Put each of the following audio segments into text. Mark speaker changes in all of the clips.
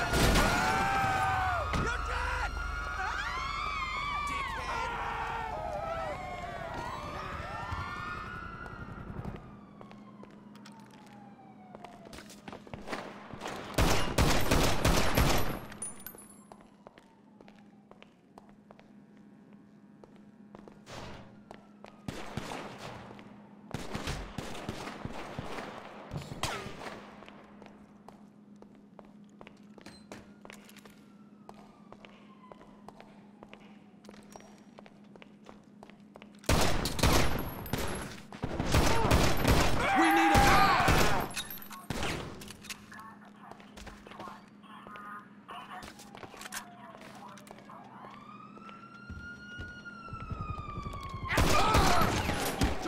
Speaker 1: Yeah.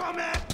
Speaker 1: Come at